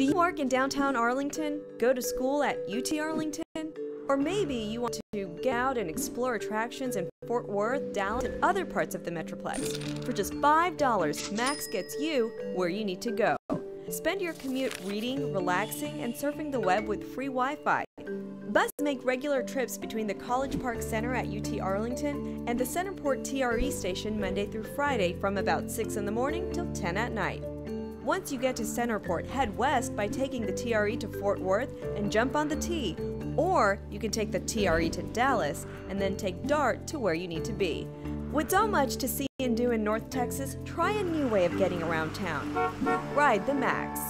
Do you work in downtown Arlington? Go to school at UT Arlington? Or maybe you want to get out and explore attractions in Fort Worth, Dallas, and other parts of the Metroplex. For just $5, Max gets you where you need to go. Spend your commute reading, relaxing, and surfing the web with free Wi Fi. Buses make regular trips between the College Park Center at UT Arlington and the CentrePort TRE station Monday through Friday from about 6 in the morning till 10 at night. Once you get to CentrePort, head west by taking the TRE to Fort Worth and jump on the T. Or you can take the TRE to Dallas and then take DART to where you need to be. With so much to see and do in North Texas, try a new way of getting around town. Ride the Max.